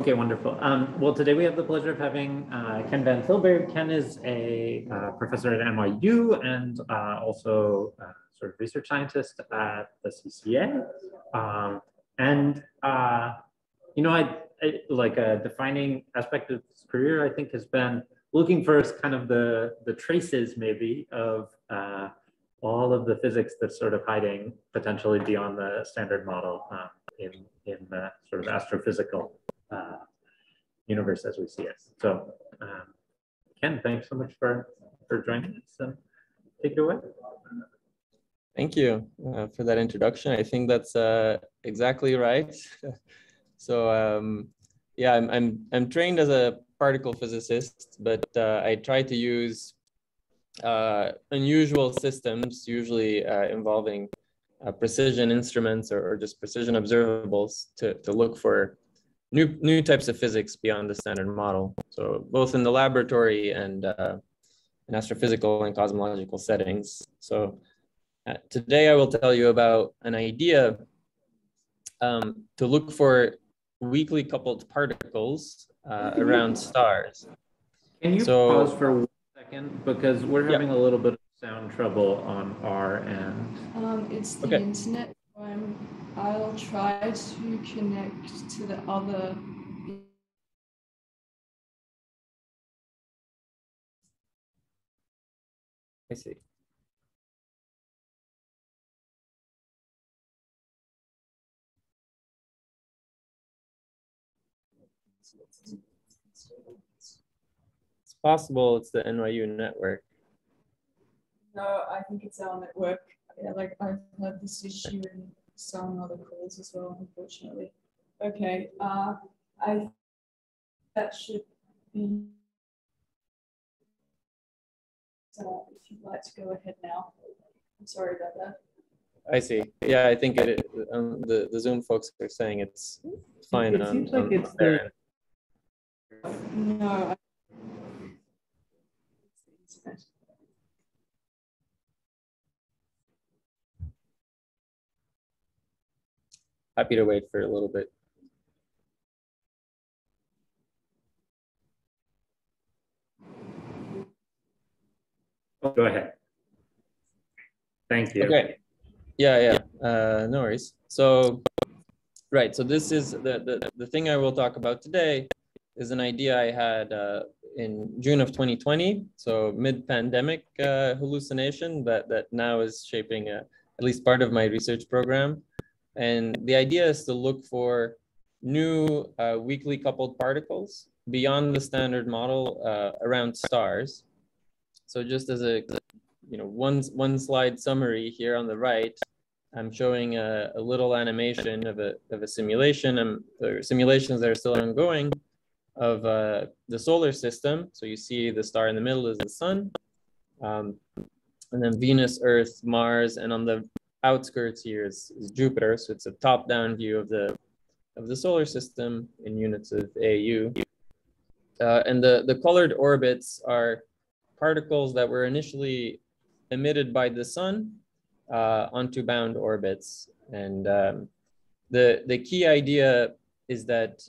Okay, wonderful. Um, well, today we have the pleasure of having uh, Ken Van Tilburg. Ken is a uh, professor at NYU and uh, also sort of research scientist at the CCA. Um, and, uh, you know, I, I, like a defining aspect of his career, I think, has been looking for kind of the, the traces maybe of uh, all of the physics that's sort of hiding potentially beyond the standard model um, in, in the sort of astrophysical uh, universe as we see it. So um, Ken, thanks so much for, for joining us and take it away. Thank you uh, for that introduction. I think that's uh, exactly right. so um, yeah, I'm, I'm, I'm trained as a particle physicist, but uh, I try to use uh, unusual systems, usually uh, involving uh, precision instruments or, or, just precision observables to, to look for new new types of physics beyond the standard model. So both in the laboratory and uh, in astrophysical and cosmological settings. So uh, today I will tell you about an idea um, to look for weakly coupled particles uh, around stars. Can you so, pause for one second because we're having yeah. a little bit of sound trouble on our end. Um, it's the okay. internet. I'm I'll try to connect to the other I see. It's possible it's the NYU network. No, I think it's our network. Yeah, like I've had this issue in some other calls as well, unfortunately. Okay, uh, I that should be. So if you'd like to go ahead now, I'm sorry about that. I see. Yeah, I think it. Um, the the Zoom folks are saying it's fine. It seems like it's there. No. Happy to wait for a little bit. Go ahead. Thank you. Okay. Yeah, yeah. Uh, no worries. So, right. So this is the, the, the thing I will talk about today is an idea I had uh, in June of 2020. So mid-pandemic uh, hallucination that, that now is shaping a, uh, at least part of my research program. And the idea is to look for new uh, weakly coupled particles beyond the standard model uh, around stars. So just as a, you know, one, one slide summary here on the right, I'm showing a, a little animation of a, of a simulation and the simulations that are still ongoing of uh, the solar system. So you see the star in the middle is the sun. Um, and then Venus, Earth, Mars, and on the outskirts here is, is Jupiter. So it's a top-down view of the of the solar system in units of AU. Uh, and the, the colored orbits are particles that were initially emitted by the sun uh, onto bound orbits. And um, the, the key idea is that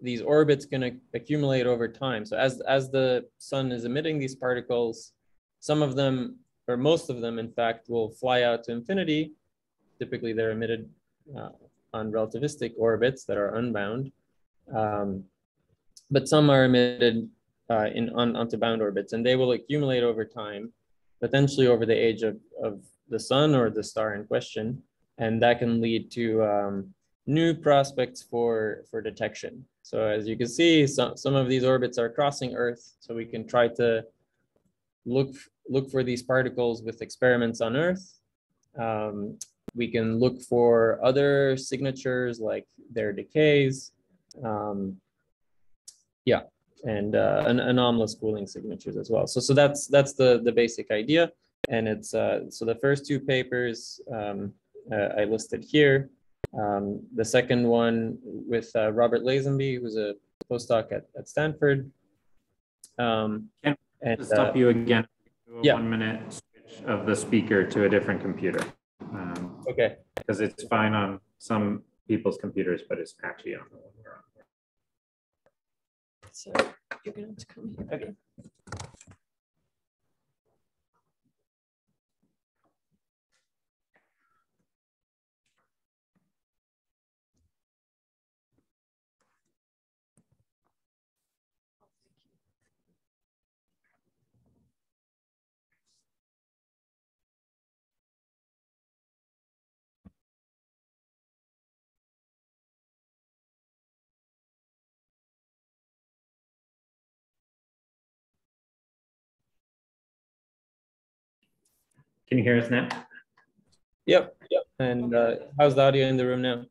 these orbits can accumulate over time. So as, as the sun is emitting these particles, some of them, or most of them, in fact, will fly out to infinity typically they're emitted uh, on relativistic orbits that are unbound. Um, but some are emitted uh, in on, onto bound orbits and they will accumulate over time, potentially over the age of, of the sun or the star in question. And that can lead to um, new prospects for, for detection. So as you can see, some, some of these orbits are crossing Earth. So we can try to look, look for these particles with experiments on Earth. Um, we can look for other signatures like their decays. Um, yeah, and uh, an anomalous cooling signatures as well. So, so that's that's the the basic idea. And it's uh, so the first two papers um, uh, I listed here. Um, the second one with uh, Robert Lasenby, who's a postdoc at, at Stanford. Um, Can I and, stop uh, you again? yeah. One minute switch of the speaker to a different computer. Okay. Because it's fine on some people's computers, but it's patchy on the one we're on. So you're gonna to come here. Okay. Can you hear us now? Yep, yep. And uh, how's the audio in the room now?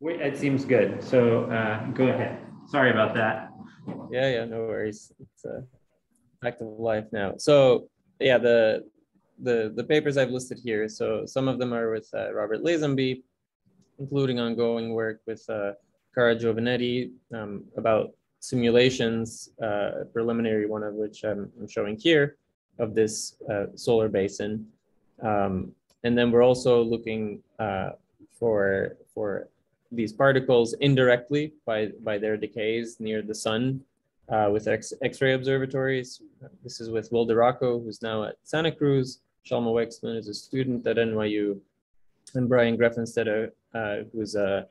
Wait, it seems good. So uh, go ahead. Sorry about that. Yeah, yeah, no worries. It's uh, back to life now. So yeah, the the the papers I've listed here. So some of them are with uh, Robert Lasenby, including ongoing work with uh, Cara Giovanetti um, about simulations, uh, preliminary one of which I'm, I'm showing here, of this uh, solar basin. Um, and then we're also looking uh, for for these particles indirectly by by their decays near the sun uh, with X, X-ray observatories. This is with Will DeRocco, who's now at Santa Cruz. Shalma Wegsman is a student at NYU, and Brian Grefenstette, uh, who's a,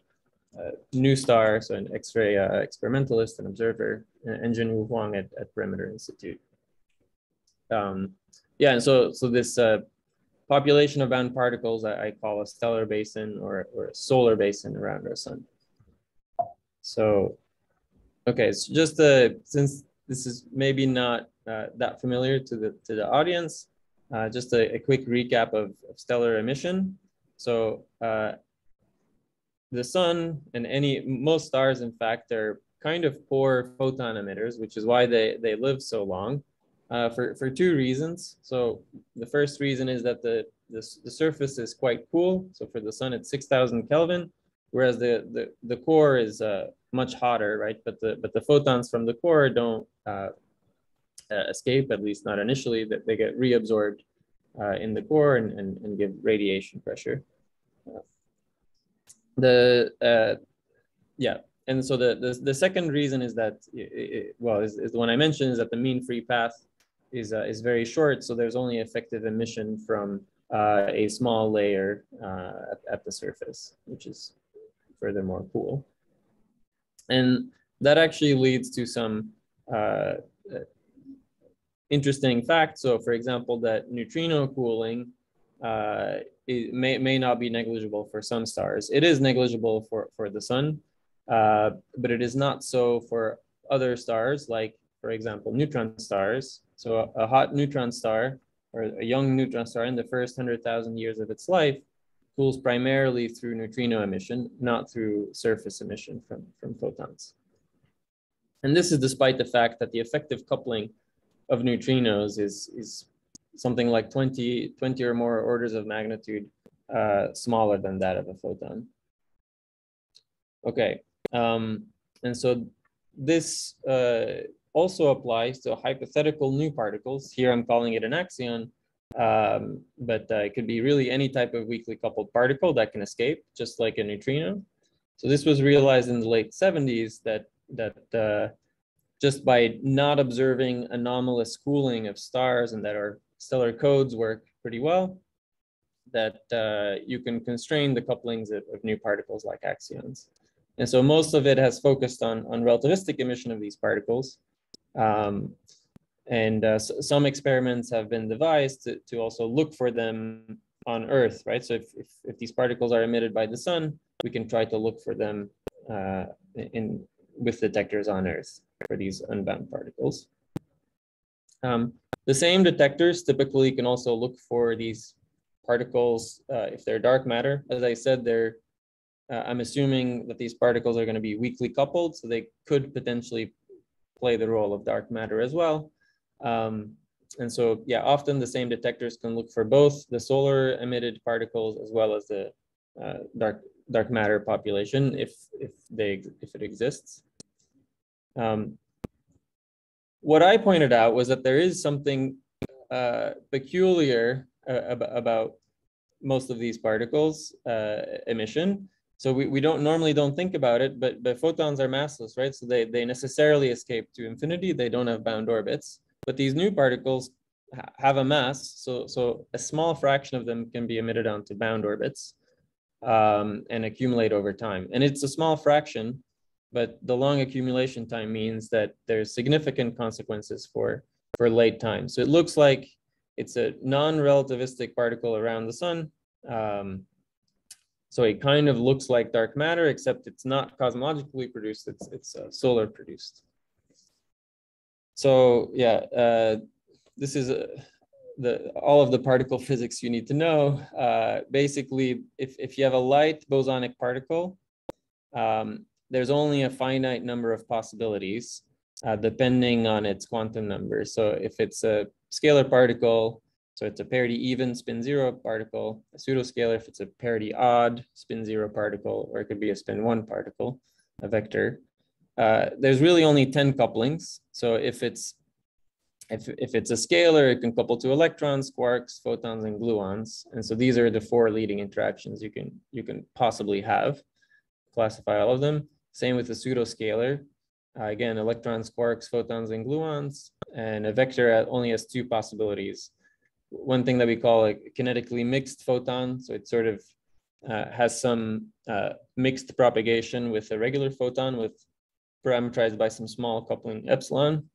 a, star, so an X-ray uh, experimentalist and observer, and Junwu Huang at, at Perimeter Institute. Um, yeah, and so so this uh, population of bound particles I, I, call a stellar basin or, or a solar basin around our sun. So, okay, so just uh, since this is maybe not uh, that familiar to the to the audience, uh, just a, a, quick recap of, of, stellar emission. So uh, the sun and any most stars, in fact, are kind of poor photon emitters, which is why they they live so long uh, for, for two reasons. So the first reason is that the, the, the surface is quite cool. So for the sun, it's 6,000 Kelvin, whereas the, the, the core is uh, much hotter, right? But the, but the photons from the core don't uh, uh escape, at least not initially, that they get reabsorbed uh, in the core and, and, and give radiation pressure. the, yeah, and so the, the, the second reason is that, it, well, is, is the one I mentioned is that the mean free path is, uh, is very short. So there's only effective emission from uh, a small layer uh, at, at, the surface, which is furthermore cool. And that actually leads to some uh, interesting facts. So for example, that neutrino cooling uh, may, may not be negligible for some stars. It is negligible for, for the sun, uh, but it is not so for other stars like, for example, neutron stars, so a, hot neutron star or a young neutron star in the first 100,000 years of its life cools primarily through neutrino emission, not through surface emission from, from photons. And this is despite the fact that the effective coupling of neutrinos is, is something like 20, 20 or more orders of magnitude uh, smaller than that of a photon. Okay, um, and so this uh, also applies to hypothetical new particles. Here I'm calling it an axion, um, but uh, it could be really any type of weakly coupled particle that can escape, just like a neutrino. So this was realized in the late 70s that, that uh, just by not observing anomalous cooling of stars and that our stellar codes work pretty well, that uh, you can constrain the couplings of, of new particles like axions. And so most of it has focused on, on relativistic emission of these particles. Um, and uh, so some experiments have been devised to, to also look for them on Earth, right? So if, if, if, these particles are emitted by the sun, we can try to look for them uh, in with detectors on Earth for these unbound particles. Um, the same detectors typically can also look for these particles uh, if they're dark matter. As I said, they're uh, I'm assuming that these particles are going to be weakly coupled, so they could potentially play the role of dark matter as well. Um, and so, yeah, often the same detectors can look for both the solar emitted particles as well as the uh, dark dark matter population if if they if it exists. Um, what I pointed out was that there is something uh, peculiar uh, about most of these particles uh, emission, So we, we don't normally don't think about it, but but photons are massless, right? So they they necessarily escape to infinity. They don't have bound orbits. But these new particles ha have a mass, so so a small fraction of them can be emitted onto bound orbits um, and accumulate over time. And it's a small fraction, but the long accumulation time means that there's significant consequences for for late time. So it looks like it's a non-relativistic particle around the sun. Um, so it kind of looks like dark matter, except it's not cosmologically produced, it's, it's uh, solar produced. So yeah, uh, this is uh, the, all of the particle physics you need to know. Uh, basically, if, if you have a light bosonic particle, um, there's only a finite number of possibilities uh, depending on its quantum number. So if it's a scalar particle, so it's a parity even spin zero particle, a pseudoscalar if it's a parity odd spin zero particle, or it could be a spin one particle, a vector. Uh, there's really only 10 couplings. So if it's if, if it's a scalar, it can couple to electrons, quarks, photons, and gluons. And so these are the four leading interactions you can you can possibly have. Classify all of them. Same with the pseudoscalar. Uh, again, electrons, quarks, photons, and gluons. And a vector only has two possibilities one thing that we call a kinetically mixed photon. So it sort of uh, has some uh, mixed propagation with a regular photon with parameterized by some small coupling epsilon,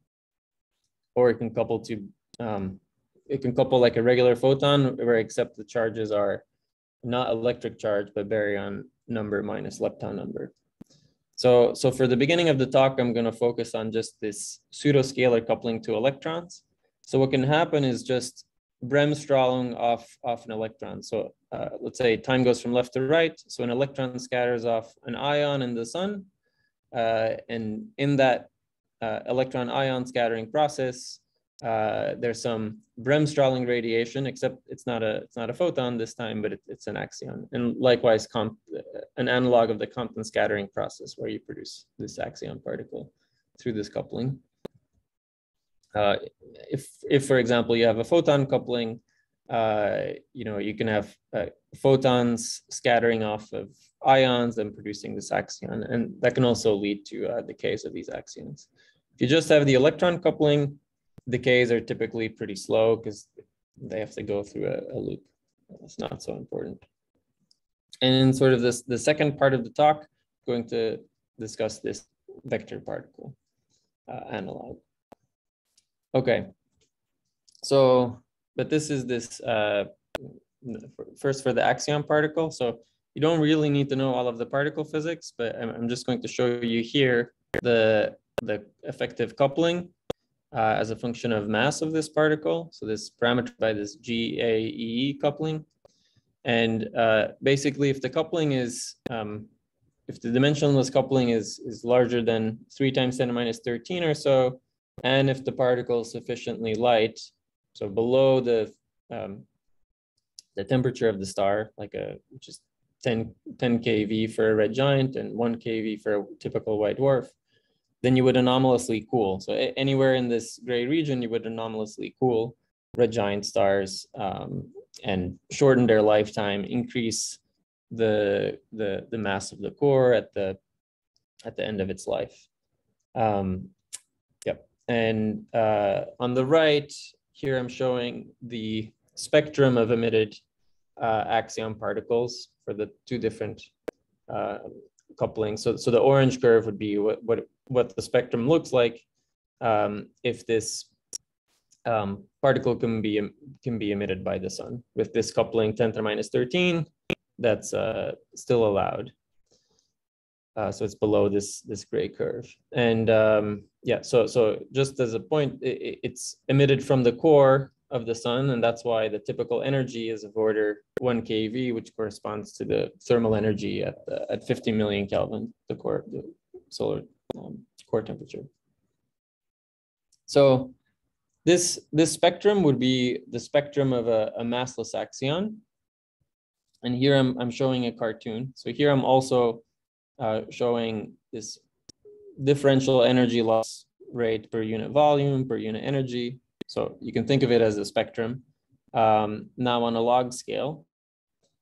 or it can couple to, um, it can couple like a regular photon where except the charges are not electric charge, but baryon number minus lepton number. So, so for the beginning of the talk, I'm gonna focus on just this pseudoscalar coupling to electrons. So what can happen is just Bremsstrahlung off, off an electron. So uh, let's say time goes from left to right. So an electron scatters off an ion in the sun. Uh, and in that uh, electron ion scattering process, uh, there's some Bremsstrahlung radiation, except it's not a it's not a photon this time, but it, it's an axion. And likewise, comp, an analog of the Compton scattering process, where you produce this axion particle through this coupling. Uh, if, if, for example, you have a photon coupling, uh, you know, you can have uh, photons scattering off of ions and producing this axion, and that can also lead to uh, decays of these axions. If you just have the electron coupling, decays are typically pretty slow because they have to go through a, a loop. It's not so important. And in sort of this, the second part of the talk, going to discuss this vector particle uh, analog. Okay. So, but this is this uh, first for the axion particle. So you don't really need to know all of the particle physics, but I'm, I'm just going to show you here the, the effective coupling uh, as a function of mass of this particle. So this parameter by this GAEE coupling. And uh, basically, if the coupling is, um, if the dimensionless coupling is, is larger than 3 times 10 to minus 13 or so, and if the particle is sufficiently light, so below the um, the temperature of the star, like a which is 10, 10 keV for a red giant and 1 keV for a typical white dwarf, then you would anomalously cool. So anywhere in this gray region, you would anomalously cool red giant stars um, and shorten their lifetime, increase the, the, the mass of the core at the, at the end of its life. Um, and uh, on the right, here I'm showing the spectrum of emitted uh, axion particles for the two different uh, couplings. So, so the orange curve would be what, what, what the spectrum looks like um, if this um, particle can be, can be emitted by the sun. With this coupling 10 to the minus 13, that's uh, still allowed. Uh, so it's below this this gray curve. And um, yeah, so so just as a point, it, it's emitted from the core of the sun, and that's why the typical energy is of order one keV, which corresponds to the thermal energy at the, at 50 million Kelvin, the core the solar um, core temperature. So this this spectrum would be the spectrum of a, a massless axion. And here I'm I'm showing a cartoon. So here I'm also uh, showing this differential energy loss rate per unit volume, per unit energy. So you can think of it as a spectrum um, now on a log scale.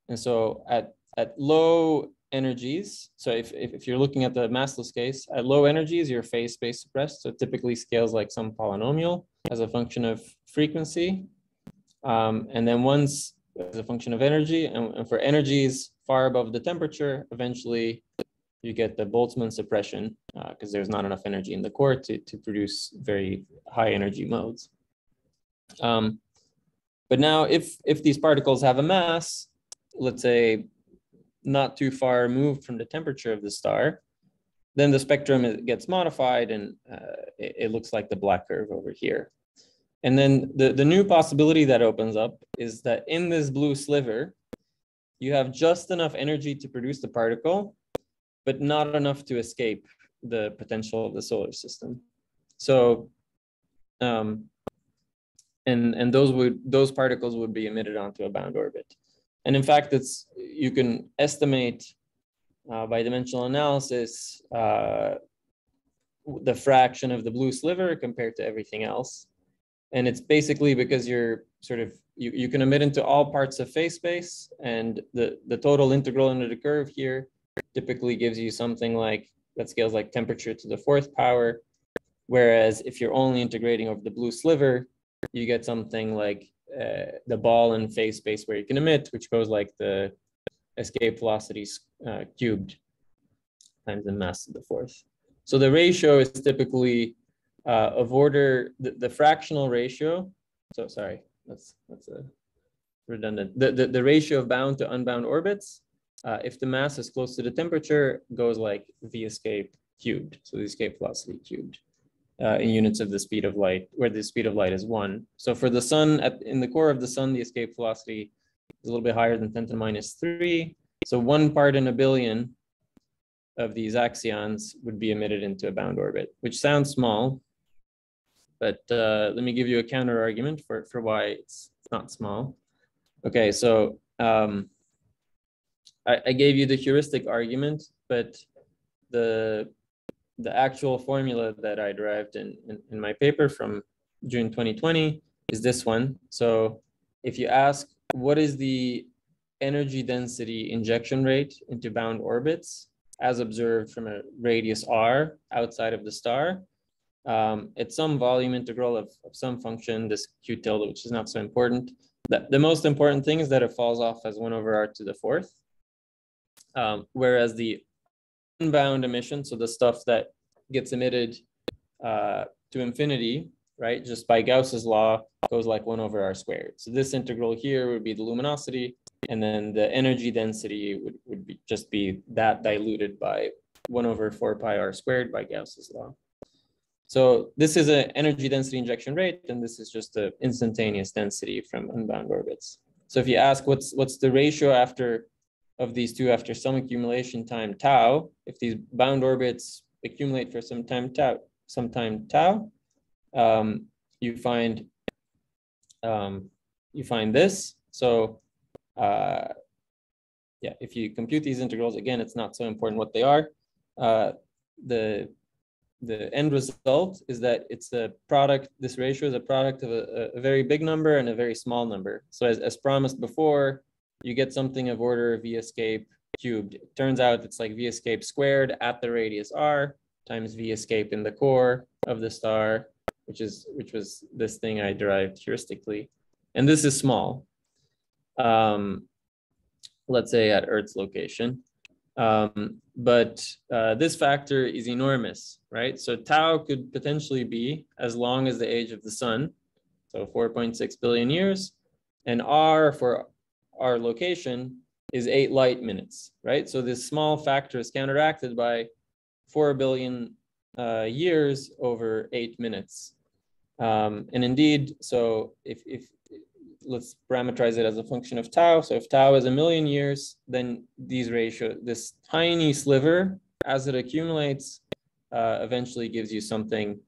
And so at, at low energies, so if, if, if you're looking at the massless case, at low energies, your phase space suppressed. So typically scales like some polynomial as a function of frequency. Um, and then once as a function of energy, and, and for energies far above the temperature, eventually you get the Boltzmann suppression because uh, there's not enough energy in the core to, to produce very high energy modes. Um, but now if, if these particles have a mass, let's say not too far removed from the temperature of the star, then the spectrum gets modified and uh, it, it, looks like the black curve over here. And then the, the new possibility that opens up is that in this blue sliver, you have just enough energy to produce the particle, but not enough to escape the potential of the solar system. So, um, and, and those would those particles would be emitted onto a bound orbit. And in fact, it's you can estimate uh, by dimensional analysis uh, the fraction of the blue sliver compared to everything else. And it's basically because you're sort of, you, you can emit into all parts of phase space and the, the total integral under the curve here typically gives you something like, that scales like temperature to the fourth power. Whereas if you're only integrating over the blue sliver, you get something like uh, the ball in phase space where you can emit, which goes like the escape velocities uh, cubed times the mass to the fourth. So the ratio is typically uh, of order, the, the fractional ratio. So sorry, that's, that's a redundant. The, the, the ratio of bound to unbound orbits, uh, if the mass is close to the temperature, goes like v escape cubed. So the escape velocity cubed uh, in units of the speed of light, where the speed of light is one. So for the sun, at, in the core of the sun, the escape velocity is a little bit higher than 10 to the minus three. So one part in a billion of these axions would be emitted into a bound orbit, which sounds small, but uh, let me give you a counter argument for, for why it's, not small. Okay, so um, I, I gave you the heuristic argument, but the the actual formula that I derived in, in, in, my paper from June 2020 is this one. So if you ask what is the energy density injection rate into bound orbits as observed from a radius r outside of the star, um, it's some volume integral of, of some function, this q tilde, which is not so important. The, the most important thing is that it falls off as 1 over r to the fourth. Um, whereas the unbound emission, so the stuff that gets emitted uh, to infinity, right, just by Gauss's law, goes like 1 over r squared. So this integral here would be the luminosity, and then the energy density would, would be just be that diluted by 1 over 4 pi r squared by Gauss's law. So this is an energy density injection rate, and this is just the instantaneous density from unbound orbits. So if you ask what's what's the ratio after of these two after some accumulation time tau, if these bound orbits accumulate for some time tau, some time tau, um, you find um, you find this. So uh, yeah, if you compute these integrals, again, it's not so important what they are. Uh, the the end result is that it's a product, this ratio is a product of a, a very big number and a very small number. So as, as promised before, you get something of order v escape cubed. It turns out it's like v escape squared at the radius r times v escape in the core of the star, which is which was this thing I derived heuristically. And this is small. Um, let's say at Earth's location. Um, but uh, this factor is enormous, right? So tau could potentially be as long as the age of the sun, so 4.6 billion years, and r for our location is eight light minutes, right? So this small factor is counteracted by 4 billion uh, years over eight minutes. Um, and indeed, so if, if let's parameterize it as a function of tau. So if tau is a million years, then these ratio, this tiny sliver, as it accumulates, uh, eventually gives you something.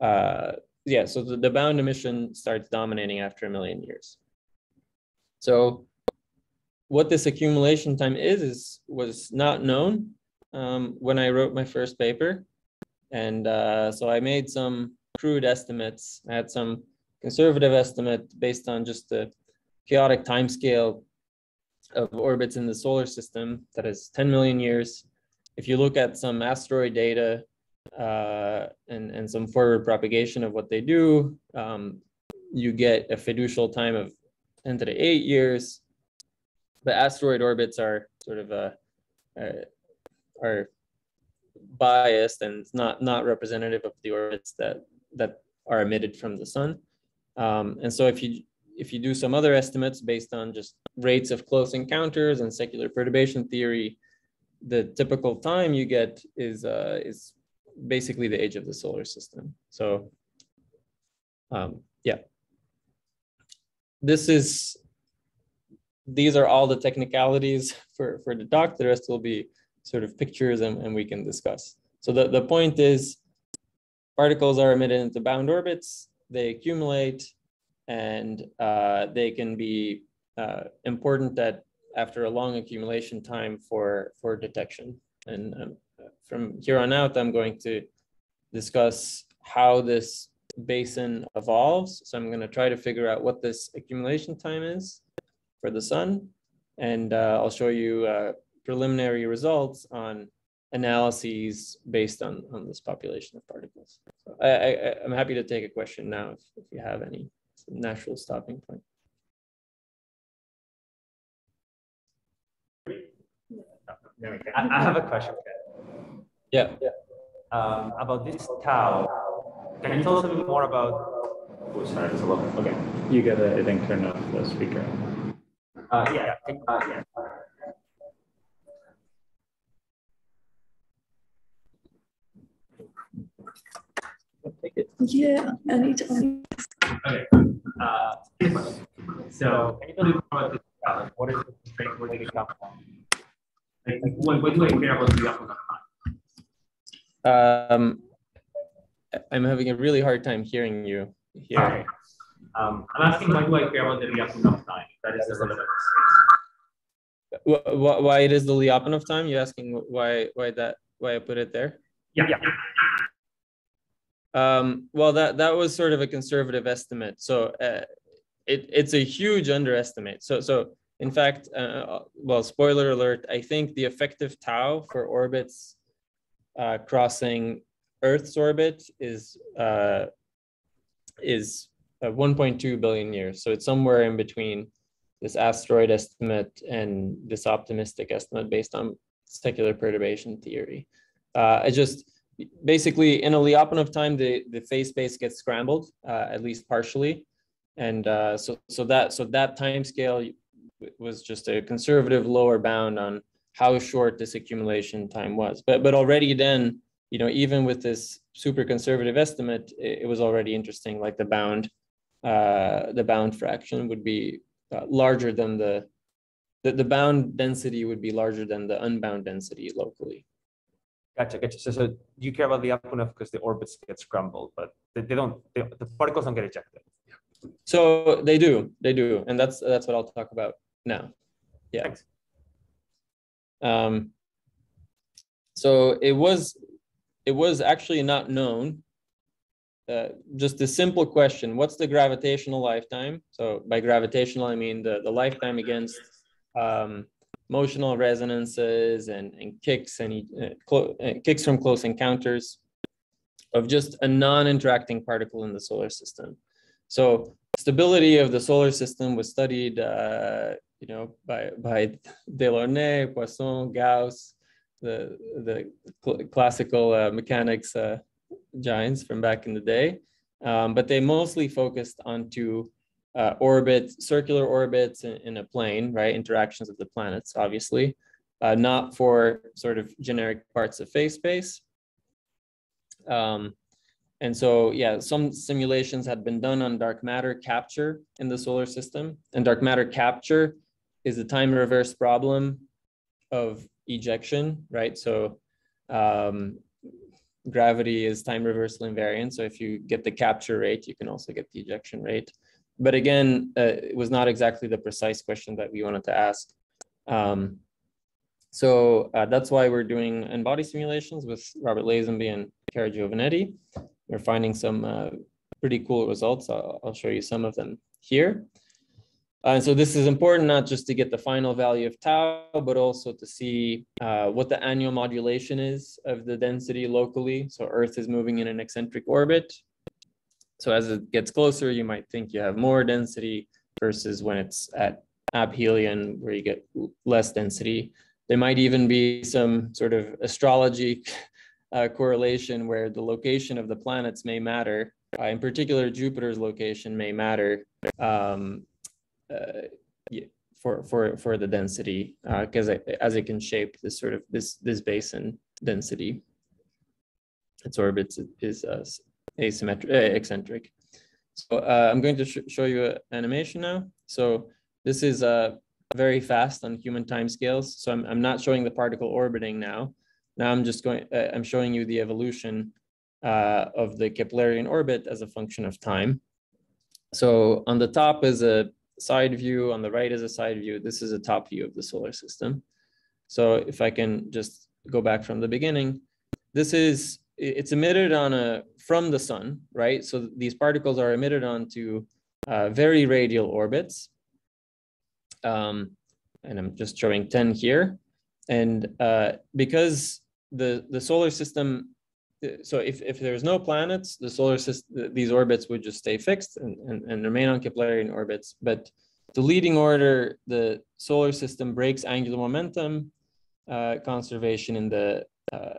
Uh, yeah, so the, the bound emission starts dominating after a million years. So what this accumulation time is, is was not known um, when I wrote my first paper. And uh, so I made some crude estimates. I had some conservative estimate based on just the chaotic time scale of orbits in the solar system that is 10 million years. If you look at some asteroid data uh, and, and some forward propagation of what they do, um, you get a fiducial time of 10 to the 8 years. But asteroid orbits are sort of a, uh, are biased and not not representative of the orbits that that are emitted from the sun. Um, and so if you if you do some other estimates based on just rates of close encounters and secular perturbation theory, the typical time you get is uh, is basically the age of the solar system. So um, yeah, this is these are all the technicalities for for the doc. The rest will be sort of pictures and, and we can discuss. So the, the point is particles are emitted into bound orbits, they accumulate, and uh, they can be uh, important that after a long accumulation time for, for detection. And um, from here on out, I'm going to discuss how this basin evolves. So I'm going to try to figure out what this accumulation time is for the sun. And uh, I'll show you uh, preliminary results on analyses based on, on this population of particles. So I, I, I'm happy to take a question now if, if you have any natural stopping point. I, I have a question. Yeah. Um, about this tau. Can you tell us a bit more about? Oh, sorry, it's a little. Okay. You gotta, I think, turn off the speaker. Uh, yeah. Uh, yeah. Take it. Yeah, anytime. Okay. Uh, so can you tell me more about this tau? What is the constraint? Where did it come from? Like, like when, when do I care about the outcome? Um, I'm having a really hard time hearing you here. Okay. Um, I'm asking when do I care about the Lyapunov time? That is the relevant. Wh- wh- Why it is the Lyapunov time? You're asking why why that why I put it there? Yeah. yeah. Um, well, that that was sort of a conservative estimate. So uh, it it's a huge underestimate. So so in fact, uh, well, spoiler alert. I think the effective tau for orbits uh, crossing Earth's orbit is uh, is uh, 1.2 billion years. So it's somewhere in between this asteroid estimate and this optimistic estimate based on secular perturbation theory. Uh, I just basically in a Lyapunov time, the, the phase space gets scrambled, uh, at least partially. And uh, so, so that so that time scale was just a conservative lower bound on how short this accumulation time was. But but already then, you know, even with this super conservative estimate, it, it was already interesting. Like the bound, uh, the bound fraction would be uh, larger than the, the the bound density would be larger than the unbound density locally. Gotcha, gotcha. So, so you care about the Lyapunov because the orbits get scrambled, but they, they don't. They, the particles don't get ejected. So they do, they do, and that's that's what I'll talk about now. Yeah. Thanks. Um, so it was it was actually not known. Uh, just a simple question: What's the gravitational lifetime? So by gravitational, I mean the the lifetime against um, motional resonances and, and kicks and uh, uh, kicks from close encounters of just a non-interacting particle in the solar system. So stability of the solar system was studied, uh, you know, by by Delaunay, Poisson, Gauss, the the cl- classical uh, mechanics giants from back in the day. Um, but they mostly focused onto uh, orbits, circular orbits in, in, a plane, right? Interactions of the planets, obviously, uh, not for sort of generic parts of phase space. Um, and so, yeah, some simulations had been done on dark matter capture in the solar system. And dark matter capture is a time reverse problem of ejection, right? So um, gravity is time reversal invariant. So if you get the capture rate, you can also get the ejection rate. But again, uh, it was not exactly the precise question that we wanted to ask. Um, so uh, that's why we're doing N-body simulations with Robert Lasenby and Chiara Giovanetti. We're finding some uh, pretty cool results. I'll, I'll, show you some of them here. Uh, and so this is important not just to get the final value of tau, but also to see uh, what the annual modulation is of the density locally. So Earth is moving in an eccentric orbit. So as it gets closer, you might think you have more density versus when it's at aphelion where you get less density. There might even be some sort of astrology uh, correlation where the location of the planets may matter. Uh, in particular, Jupiter's location may matter um, uh, for for for the density because uh, as it can shape this sort of this this basin density. Its orbit is uh, asymmetric eccentric. So I'm going to sh show you an animation now. So this is uh, very fast on human timescales. So I'm, I'm not showing the particle orbiting now. Now I'm just going, uh, I'm showing you the evolution uh, of the Keplerian orbit as a function of time. So on the top is a side view, on the right is a side view. This is a top view of the solar system. So if I can just go back from the beginning, this is, it's emitted on a, from the sun, right? So these particles are emitted onto uh, very radial orbits. Um, and I'm just showing 10 here. And uh, because the, the solar system so if, if there's no planets, the solar system, these orbits would just stay fixed and, and, and remain on Keplerian orbits. But the leading order, the solar system breaks angular momentum uh, conservation in the uh,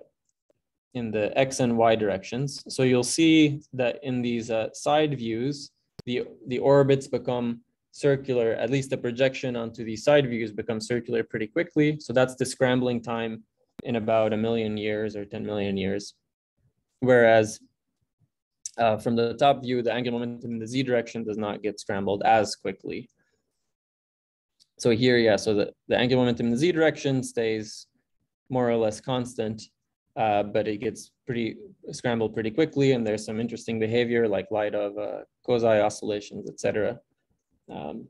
in the x and y directions. So you'll see that in these uh, side views, the the orbits become circular. At least the projection onto these side views becomes circular pretty quickly. So that's the scrambling time in about a million years or 10 million years. Whereas uh, from the top view, the angular momentum in the z direction does not get scrambled as quickly. So here, yeah, so the, the angular momentum in the z direction stays more or less constant, uh, but it gets pretty scrambled pretty quickly. And there's some interesting behavior like Lidov uh, oscillations, et cetera, um,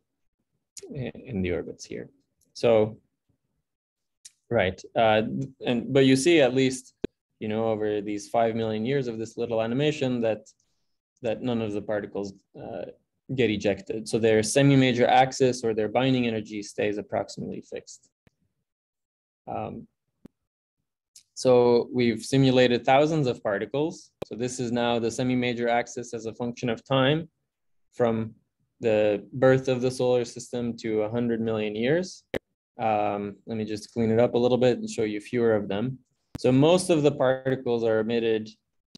in the orbits here. So, right, uh, and but you see at least you know, over these five million years of this little animation that that none of the particles uh, get ejected. So their semi-major axis or their binding energy stays approximately fixed. Um, so we've simulated thousands of particles. So this is now the semi-major axis as a function of time from the birth of the solar system to 100 million years. Um, let me just clean it up a little bit and show you fewer of them. So most of the particles are emitted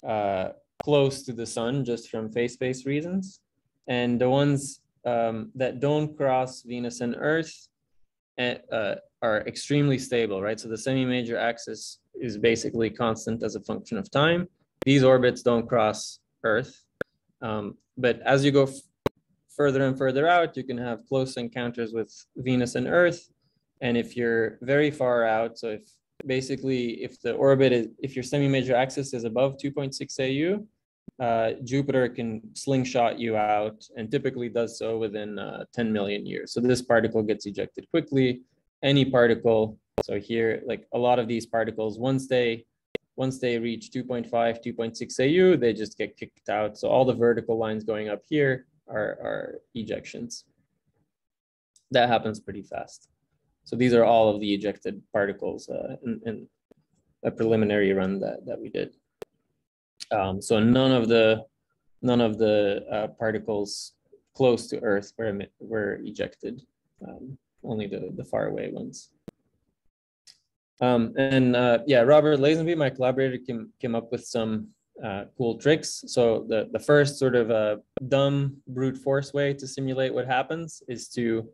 uh, close to the sun just from phase space reasons. And the ones um, that don't cross Venus and Earth eh, uh, are extremely stable, right? So the semi-major axis is basically constant as a function of time. These orbits don't cross Earth. Um, but as you go further and further out, you can have close encounters with Venus and Earth. And if you're very far out, so if basically if the orbit is, if your semi-major axis is above 2.6 AU, uh, Jupiter can slingshot you out and typically does so within uh, 10 million years. So this particle gets ejected quickly. Any particle, so here, like a lot of these particles, once they once they reach 2.5, 2.6 AU, they just get kicked out. So all the vertical lines going up here are, are ejections. That happens pretty fast. So these are all of the ejected particles uh, in, in, a preliminary run that, that we did. Um, so none of the none of the uh, particles close to Earth were, were ejected, um, only the, the far away ones. Um, and uh, yeah, Robert Lasenby, my collaborator, came, came up with some uh, cool tricks. So the, the first sort of a dumb brute force way to simulate what happens is to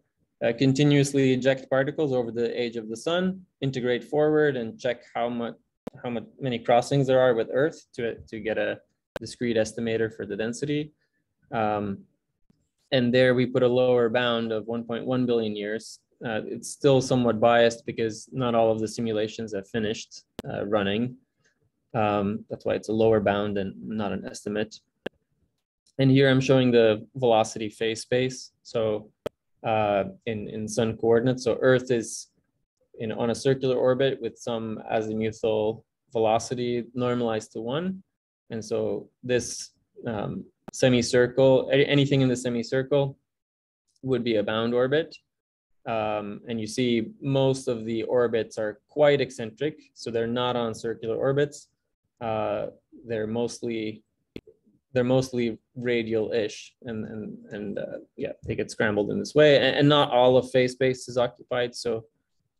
uh, continuously eject particles over the age of the sun, integrate forward and check how much how much many crossings there are with Earth to, to get a discrete estimator for the density. Um, and there we put a lower bound of 1.1 billion years. Uh, it's still somewhat biased because not all of the simulations have finished uh, running. Um, that's why it's a lower bound and not an estimate. And here I'm showing the velocity phase space. So uh, in, in sun coordinates. So Earth is in, on a circular orbit with some azimuthal velocity normalized to one. And so this um, semicircle, anything in the semicircle would be a bound orbit. Um, and you see most of the orbits are quite eccentric, so they're not on circular orbits. Uh, they're mostly they're mostly radial-ish, and and and uh, yeah, they get scrambled in this way. And, and not all of phase space is occupied, so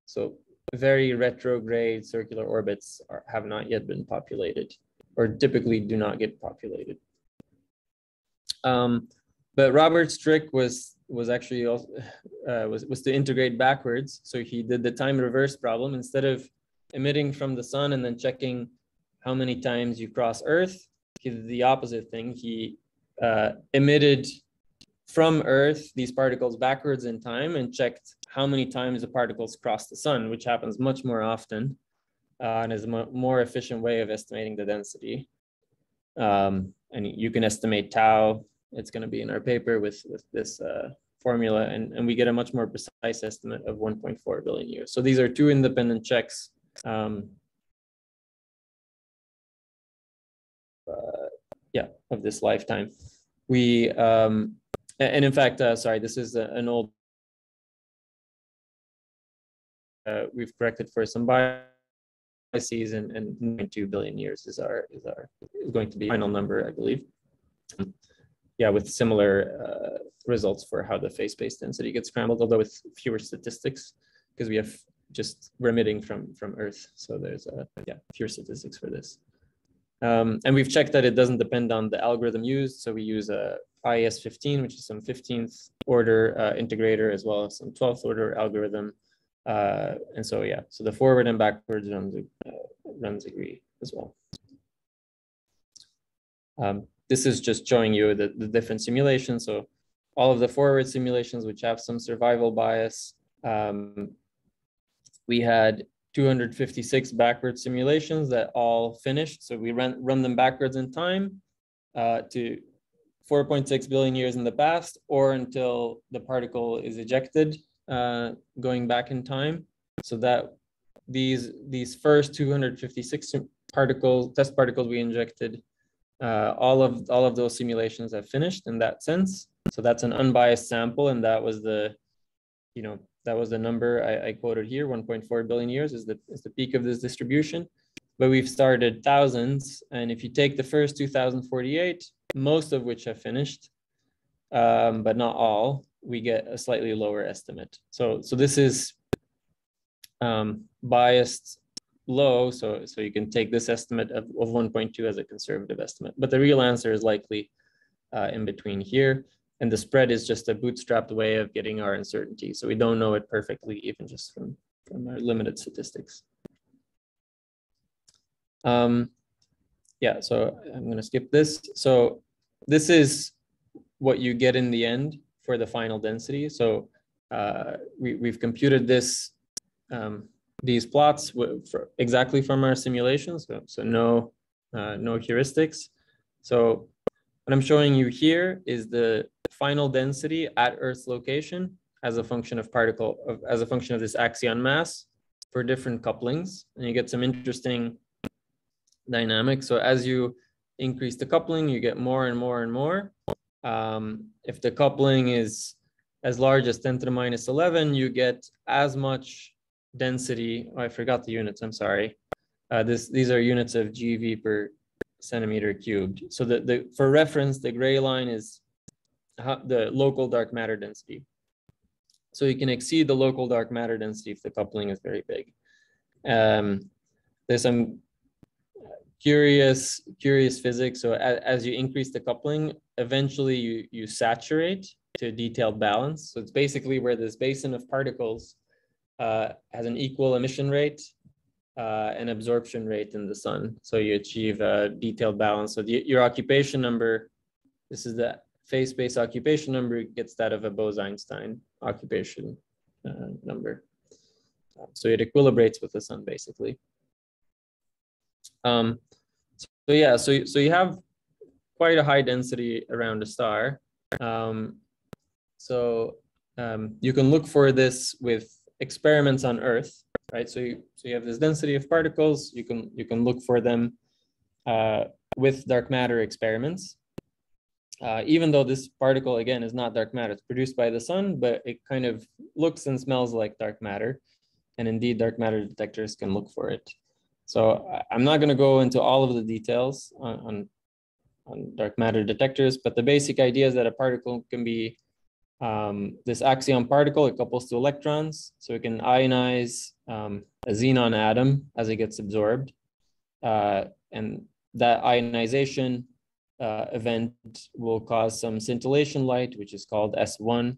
so very retrograde circular orbits are, have not yet been populated, or typically do not get populated. Um, but Robert's trick was was actually also, uh, was was to integrate backwards. So he did the time reverse problem instead of emitting from the sun and then checking how many times you cross Earth. He did the opposite thing. He uh, emitted from Earth these particles backwards in time and checked how many times the particles cross the sun, which happens much more often uh, and is a more efficient way of estimating the density. Um, and you can estimate tau it's going to be in our paper with, with this uh, formula, and, and we get a much more precise estimate of 1.4 billion years. So these are two independent checks. Um, uh, of this lifetime. We, um, and in fact, uh, sorry, this is an old, uh, we've corrected for some biases and, and 0.2 billion years is our, is our, is going to be final number, I believe yeah, with similar uh, results for how the phase-space density gets scrambled, although with fewer statistics, because we have just remitting from from Earth. So there's a yeah fewer statistics for this. Um, and we've checked that it doesn't depend on the algorithm used. So we use a IAS15, which is some 15th order uh, integrator as well as some 12th order algorithm. Uh, and so yeah, so the forward and backwards runs uh, runs agree as well. Um, this is just showing you the, the different simulations. So all of the forward simulations, which have some survival bias, um, we had 256 backward simulations that all finished. So we run, run them backwards in time uh, to 4.6 billion years in the past or until the particle is ejected uh, going back in time. So that these, these first 256 particles, test particles we injected uh, all of all of those simulations have finished in that sense. So that's an unbiased sample, and that was the, you know, that was the number I, I quoted here. 1.4 billion years is the is the peak of this distribution. But we've started thousands, and if you take the first 2,048, most of which have finished, um, but not all, we get a slightly lower estimate. So so this is um, biased low, so, so you can take this estimate of, of 1.2 as a conservative estimate. But the real answer is likely uh, in between here. And the spread is just a bootstrapped way of getting our uncertainty. So we don't know it perfectly, even just from, from our limited statistics. Um, yeah, so I'm going to skip this. So this is what you get in the end for the final density. So uh, we, we've computed this um, these plots exactly from our simulations, so, so no, uh, no heuristics. So what I'm showing you here is the final density at Earth's location as a function of particle, of, as a function of this axion mass for different couplings. And you get some interesting dynamics. So as you increase the coupling, you get more and more and more. Um, if the coupling is as large as 10 to the minus 11, you get as much density, oh, I forgot the units, I'm sorry. Uh, this, these are units of GeV per centimeter cubed. So the, the, for reference, the gray line is the local dark matter density. So you can exceed the local dark matter density if the coupling is very big. Um, there's some curious, curious physics. So as, as you increase the coupling, eventually you, you saturate to detailed balance. So it's basically where this basin of particles uh, has an equal emission rate uh, and absorption rate in the sun. So you achieve a detailed balance. So the, your occupation number, this is the phase-space occupation number, gets that of a Bose-Einstein occupation uh, number. So it equilibrates with the sun basically. Um, so yeah, so, so you have quite a high density around a star. Um, so um, you can look for this with experiments on Earth, right? So you, so you have this density of particles. You can you can look for them uh, with dark matter experiments, uh, even though this particle again is not dark matter, it's produced by the sun, but it kind of looks and smells like dark matter. And indeed, dark matter detectors can look for it. So I'm not going to go into all of the details on, on, on, dark matter detectors, but the basic idea is that a particle can be um, this axion particle, it couples to electrons, so it can ionize um, a xenon atom as it gets absorbed. Uh, and that ionization uh, event will cause some scintillation light, which is called S1.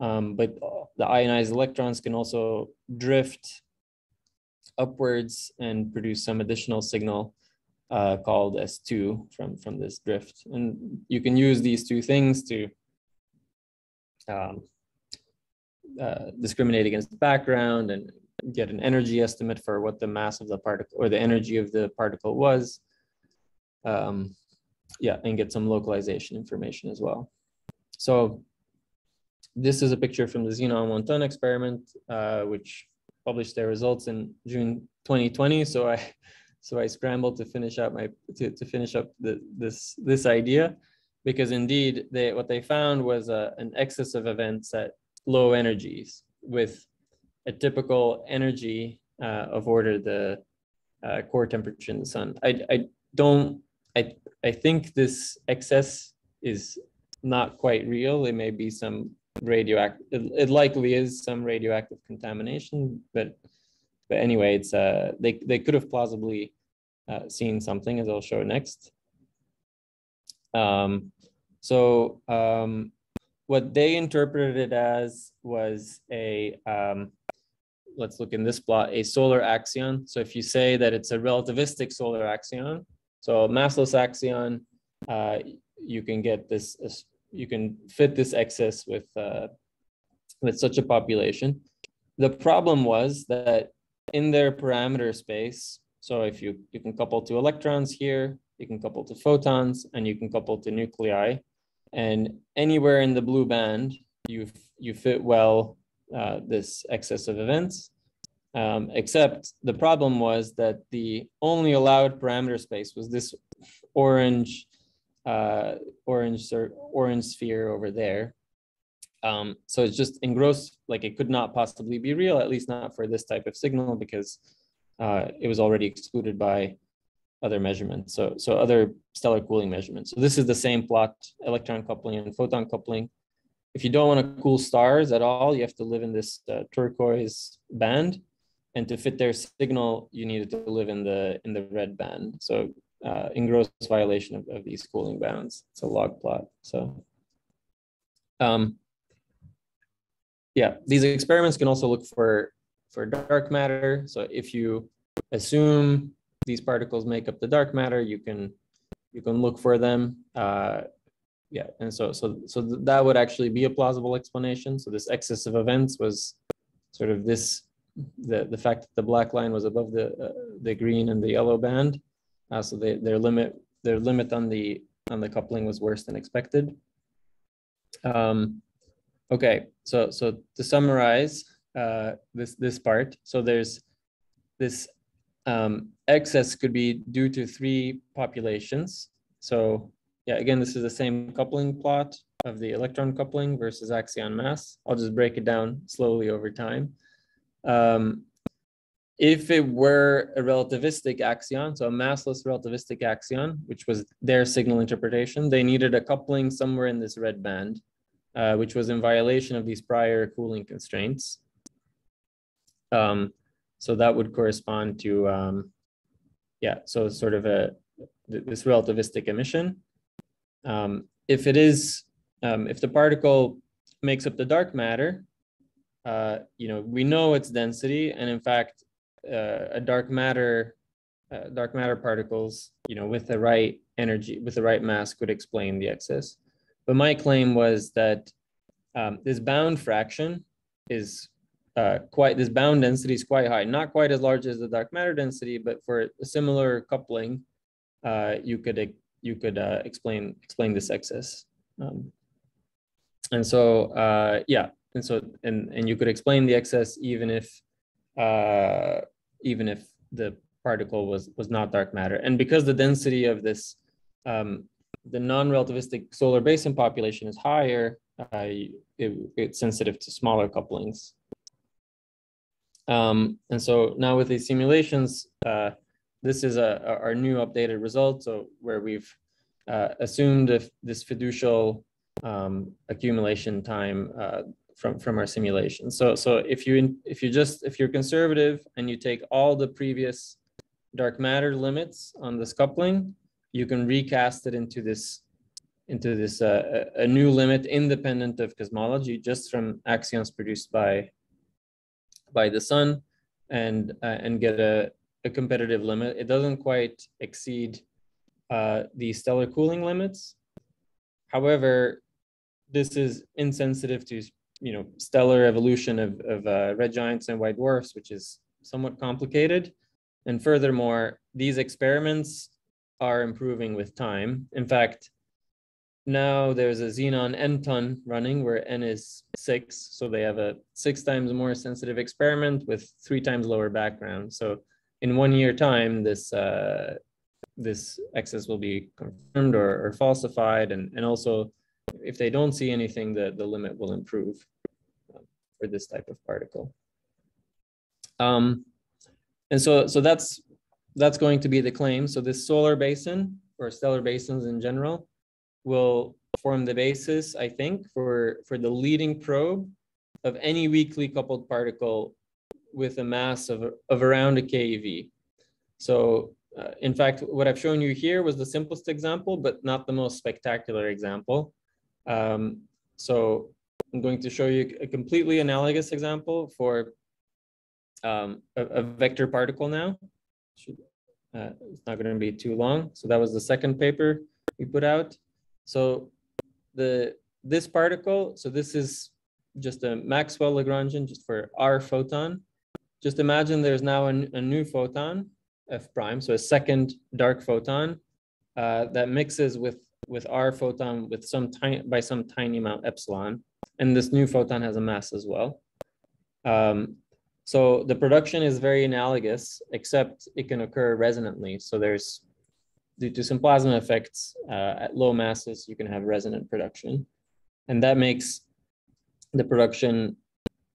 Um, but the ionized electrons can also drift upwards and produce some additional signal uh, called S2 from, from this drift. And you can use these two things to um, uh, discriminate against background and get an energy estimate for what the mass of the particle or the energy of the particle was. Um, yeah, and get some localization information as well. So this is a picture from the Xenon one-ton experiment, uh, which published their results in June 2020. So I, so I scrambled to finish up my to, to finish up the, this this idea, because indeed they what they found was a, an excess of events at low energies with a typical energy uh, of order the uh, core temperature in the sun. I, I don't I I think this excess is not quite real. It may be some radioactive. It, it, likely is some radioactive contamination, but but anyway, it's uh they they could have plausibly uh, seen something, as I'll show next. Um, so um, what they interpreted it as was a um, let's look in this plot a solar axion. So if you say that it's a relativistic solar axion, so massless axion, uh, you can get this, you can fit this excess with, uh, with such a population. The problem was that in their parameter space, so if you, you can couple to electrons here, you can couple to photons, and you can couple to nuclei. And anywhere in the blue band, you, you fit well uh, this excess of events. Um, except the problem was that the only allowed parameter space was this orange, uh, orange or orange sphere over there. Um, so it's just engrossed, like it could not possibly be real, at least not for this type of signal because uh, it was already excluded by other measurements. So, so other stellar cooling measurements. So this is the same plot, electron coupling and photon coupling. If you don't want to cool stars at all, you have to live in this uh, turquoise band and to fit their signal, you needed to live in the in the red band. So uh, in gross violation of, of these cooling bounds. It's a log plot. So um, yeah, these experiments can also look for for dark matter. So if you assume these particles make up the dark matter, you can you can look for them. Uh, yeah, and so so so that would actually be a plausible explanation. So this excess of events was sort of this the, the fact that the black line was above the, uh, the green and the yellow band. Uh, so they, their limit their limit on the on the coupling was worse than expected. Um, okay, so so to summarize uh, this this part, so there's this um, excess could be due to three populations. So yeah, again, this is the same coupling plot of the electron coupling versus axion mass. I'll just break it down slowly over time. Um, if it were a relativistic axion, so a massless relativistic axion, which was their signal interpretation, they needed a coupling somewhere in this red band, uh, which was in violation of these prior cooling constraints. Um, so that would correspond to, um, yeah, so sort of a this relativistic emission. Um, if it is, um, if the particle makes up the dark matter, uh, you know, we know its density, and in fact, uh, a dark matter, uh, dark matter particles, you know, with the right energy, with the right mass, could explain the excess. But my claim was that um, this bound fraction is uh, quite, this bound density is quite high, not quite as large as the dark matter density, but for a similar coupling, uh, you could you could uh, explain explain this excess. Um, and so, uh, yeah, and so and and you could explain the excess even if uh, even if the particle was was not dark matter and because the density of this um, the non-relativistic solar basin population is higher, it, it's sensitive to smaller couplings. Um, and so now with these simulations, uh, this is a, our new updated result. So where we've uh, assumed if this fiducial um, accumulation time uh, from from our simulation. So so if you if you just if you're conservative and you take all the previous dark matter limits on this coupling, you can recast it into this into this uh, a new limit independent of cosmology just from axions produced by by the sun and uh, and get a, a competitive limit. It doesn't quite exceed uh, the stellar cooling limits. However, this is insensitive to you know stellar evolution of, of uh, red giants and white dwarfs, which is somewhat complicated. And furthermore, these experiments are improving with time. In fact, now there's a xenon n-ton running where n is six, so they have a six times more sensitive experiment with three times lower background. So in one year time, this uh, this excess will be confirmed or, or falsified, and and also if they don't see anything, the, the limit will improve um, for this type of particle. Um, and so, so that's, that's going to be the claim. So this solar basin or stellar basins in general will form the basis, I think, for, for the leading probe of any weakly coupled particle with a mass of, of around a keV. So uh, in fact, what I've shown you here was the simplest example, but not the most spectacular example. Um, so I'm going to show you a completely analogous example for um, a, a, vector particle now. Should, uh, it's not going to be too long. So that was the second paper we put out. So the this particle, so this is just a Maxwell Lagrangian just for R photon. Just imagine there's now a, a new photon, F prime, so a second dark photon uh, that mixes with with our photon with some tiny by some tiny amount epsilon, and this new photon has a mass as well. Um, so the production is very analogous, except it can occur resonantly. So there's due to some plasma effects uh, at low masses, you can have resonant production, and that makes the production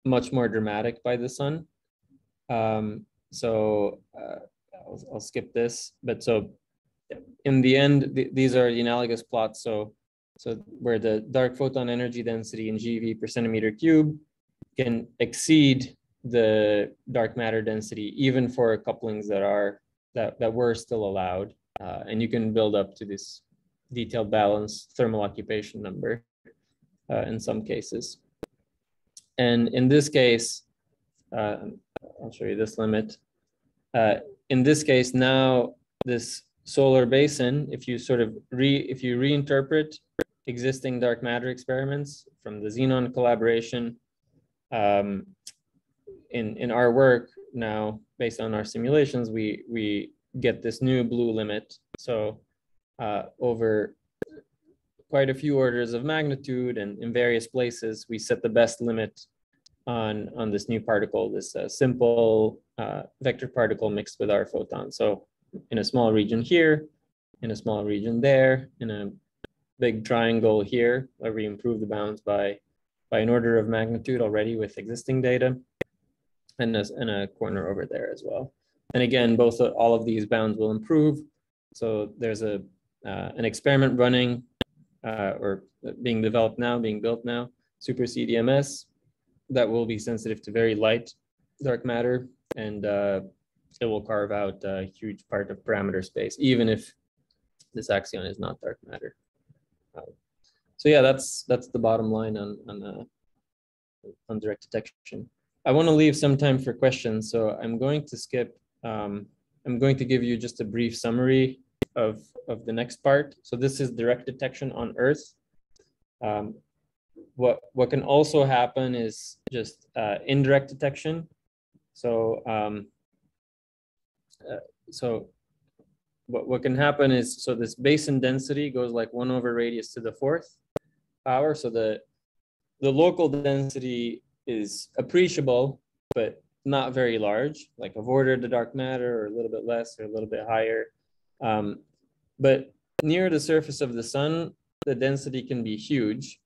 much more dramatic by the sun. Um, so uh, I'll, I'll skip this, but so in the end, th these are the analogous plots. So, so where the dark photon energy density in GeV per centimeter cube can exceed the dark matter density, even for couplings that are that that were still allowed, uh, and you can build up to this detailed balance thermal occupation number uh, in some cases. And in this case, uh, I'll show you this limit. Uh, in this case, now this solar basin, if you sort of re if you reinterpret existing dark matter experiments from the xenon collaboration um, in in our work now based on our simulations we we get this new blue limit so uh, over quite a few orders of magnitude and in various places we set the best limit on on this new particle this uh, simple uh, vector particle mixed with our photon so in a small region here, in a small region there, in a big triangle here, where we improve the bounds by, by an order of magnitude already with existing data, and a, and a corner over there as well. And again, both all of these bounds will improve. So there's a uh, an experiment running uh, or being developed now, being built now, SuperCDMS, that will be sensitive to very light dark matter and uh, it will carve out a huge part of parameter space, even if this axion is not dark matter. Uh, so yeah, that's that's the bottom line on on, uh, on direct detection. I want to leave some time for questions, so I'm going to skip. Um, I'm going to give you just a brief summary of of the next part. So this is direct detection on Earth. Um, what what can also happen is just uh, indirect detection. So um, uh, so what, what can happen is, so this basin density goes like one over radius to the fourth power. So the, the local density is appreciable, but not very large, like of order the dark matter or a little bit less or a little bit higher. Um, but near the surface of the sun, the density can be huge.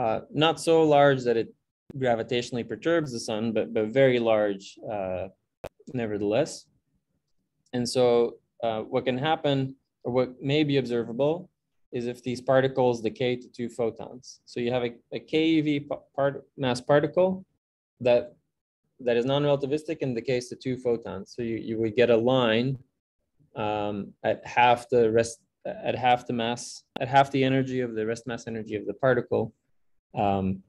Uh, not so large that it gravitationally perturbs the sun, but, but very large uh, nevertheless. And so uh, what can happen or what may be observable is if these particles decay to two photons. So you have a, a keV part, mass particle that that is non-relativistic in the case of two photons. So you, you would get a line um, at half the rest at half the mass at half the energy of the rest mass energy of the particle. Um,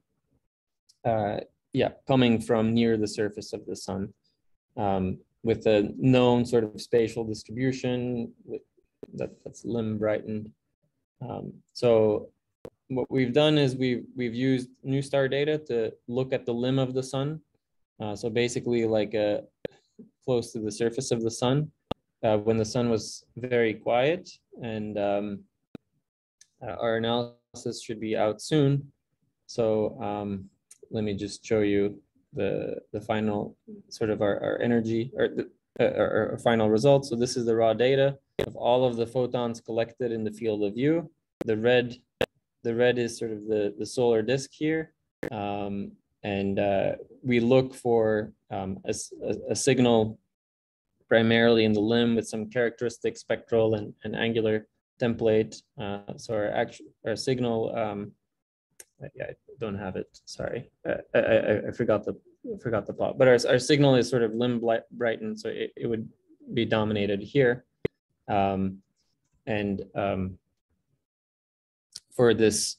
uh, yeah, coming from near the surface of the sun um, with a known sort of spatial distribution with, that, that's limb brightened. Um, so what we've done is we've, we've used NuSTAR data to look at the limb of the sun. Uh, so basically like a, close to the surface of the sun uh, when the sun was very quiet and um, uh, our analysis should be out soon. So um, let me just show you the, the final sort of our, our energy or the uh, our, our final results. So this is the raw data of all of the photons collected in the field of view. The red, the red is sort of the, the solar disk here. Um, and uh, we look for um, a, a, signal primarily in the limb with some characteristic spectral and, and angular template. Uh, so our actual our signal um, yeah, I don't have it. Sorry, uh, I, I, I, forgot the I forgot the plot. But our, our signal is sort of limb brightened, so it, it would be dominated here. Um, and um, for this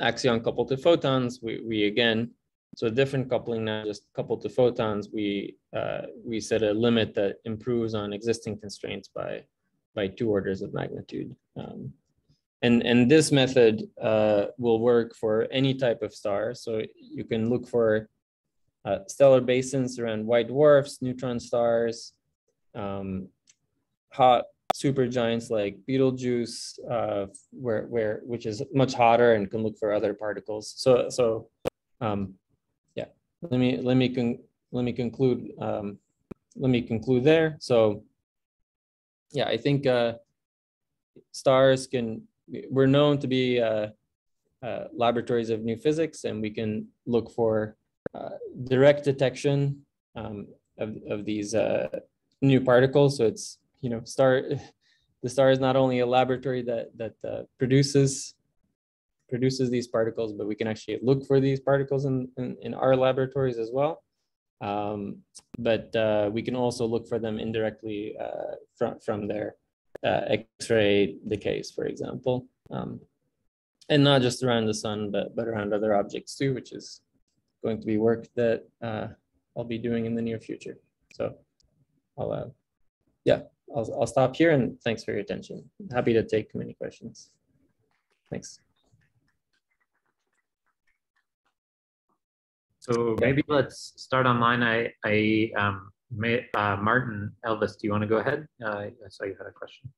axion coupled to photons, we, we again, so a different coupling now just coupled to photons, we uh, we set a limit that improves on existing constraints by by two orders of magnitude. Um, and, and this method uh, will work for any type of star. So you can look for uh, stellar basins around white dwarfs, neutron stars, um, hot supergiants like Betelgeuse, uh, where, where, which is much hotter and can look for other particles. So, so um, let me, let me, con let me conclude, um, let me conclude there. So yeah, I think uh, stars can we're known to be uh, uh, laboratories of new physics, and we can look for uh, direct detection um, of, of these uh, new particles. So it's, you know, star, the star is not only a laboratory that, that uh, produces produces these particles, but we can actually look for these particles in, in, in our laboratories as well. Um, but uh, we can also look for them indirectly uh, from, from their uh, X-ray decays, for example. Um, and not just around the sun, but, but around other objects too, which is going to be work that uh, I'll be doing in the near future. So I'll, uh, yeah, I'll, I'll stop here and thanks for your attention. Happy to take many questions. Thanks. So maybe let's start online. I, I um, May, uh, Martin, Elvis, do you want to go ahead? Uh, I saw you had a question.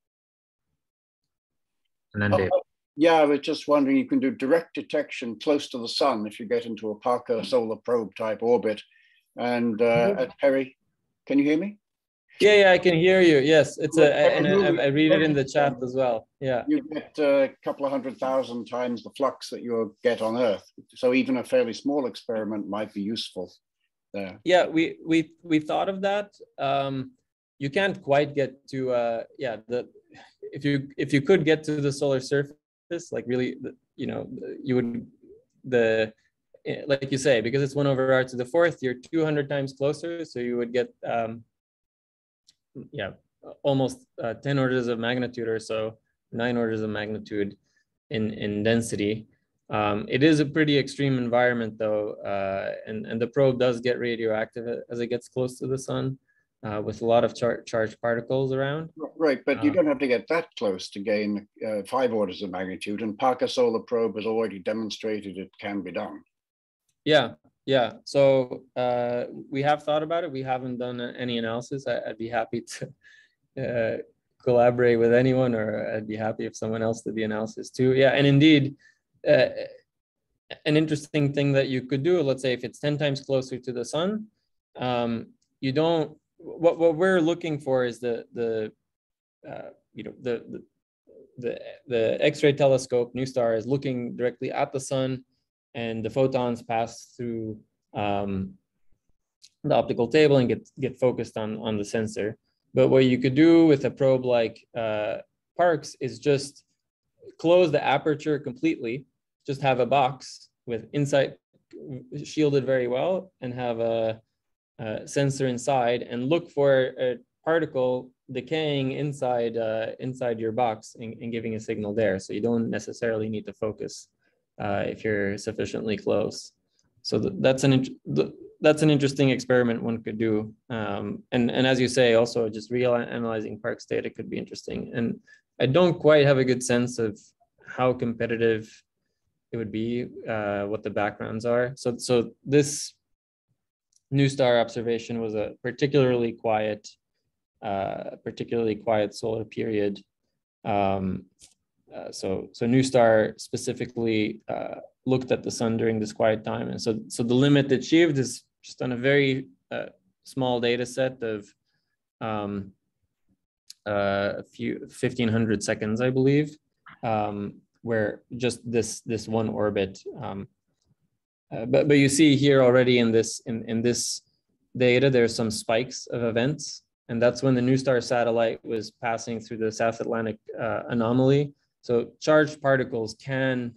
And then Dave. Uh, yeah, I was just wondering, you can do direct detection close to the sun if you get into a Parker solar probe type orbit. And uh, at Perry, can you hear me? Yeah, yeah, I can hear you. Yes, it's a, and I, I read it in the chat as well. Yeah. You get a couple of hundred thousand times the flux that you get on Earth. So even a fairly small experiment might be useful there. Yeah, we we we thought of that. Um, you can't quite get to uh, yeah the if you if you could get to the solar surface like really you know you would the eh, like you say because it's one over r to the fourth you're 200 times closer so you would get um, yeah almost uh, 10 orders of magnitude or so nine orders of magnitude in in density um, it is a pretty extreme environment though, uh, and, and the probe does get radioactive as it gets close to the sun uh, with a lot of char charged particles around. Right, but you uh, don't have to get that close to gain uh, five orders of magnitude and Parker Solar Probe has already demonstrated it can be done. Yeah, yeah. So uh, we have thought about it. We haven't done any analysis. I, would be happy to uh, collaborate with anyone or I'd be happy if someone else did the analysis too. Yeah, and indeed, uh, an interesting thing that you could do, let's say if it's 10 times closer to the sun, um, you don't, what, what we're looking for is the, the uh, you know, the, the, the, the X-ray telescope, NuSTAR, is looking directly at the sun and the photons pass through um, the optical table and get, get focused on, on the sensor. But what you could do with a probe like uh, Parker's is just close the aperture completely, just have a box with inside shielded very well and have a, a sensor inside and look for a particle decaying inside uh, inside your box and, and, giving a signal there. So you don't necessarily need to focus uh, if you're sufficiently close. So th that's an th that's an interesting experiment one could do. Um, and and as you say, also just real analyzing Park's data could be interesting. And I don't quite have a good sense of how competitive it would be, uh, what the backgrounds are. So so this NuSTAR observation was a particularly quiet uh, particularly quiet solar period. Um, uh, so, so NuSTAR specifically uh, looked at the sun during this quiet time. And so, so the limit achieved is just on a very uh, small data set of um, uh, a few 1500 seconds, I believe, um, where just this, this one orbit. Um, uh, but, but you see here already in this, in, in this data, there's some spikes of events and that's when the NuSTAR satellite was passing through the South Atlantic anomaly. So charged particles can